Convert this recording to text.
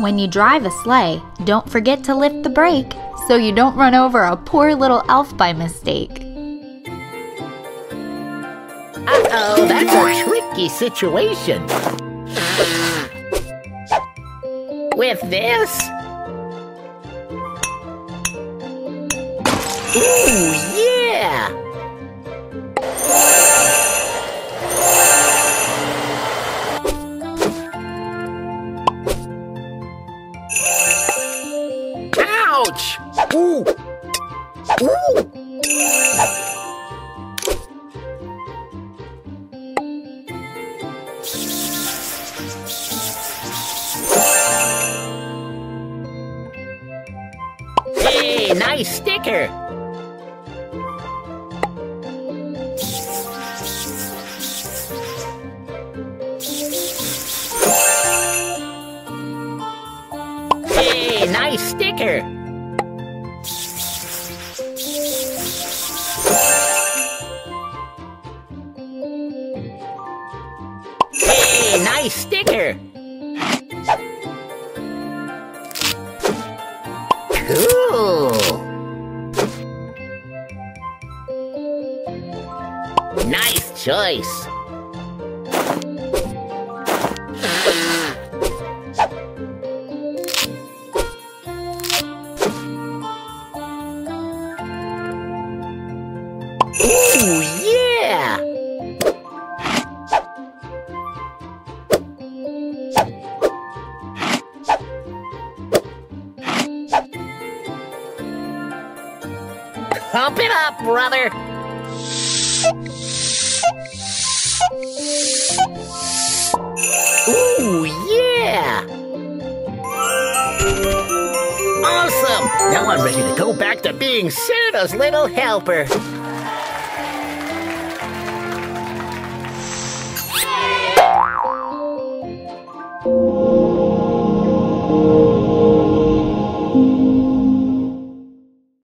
When you drive a sleigh, don't forget to lift the brake so you don't run over a poor little elf by mistake. Uh-oh, that's a tricky situation. With this? Ooh, Ouch! Ooh! Ooh! Hey, nice sticker! Hey, nice sticker! Nice sticker! Cool! Nice choice! Ooh, Pump it up, brother! Ooh, yeah! Awesome! Now I'm ready to go back to being Santa's little helper.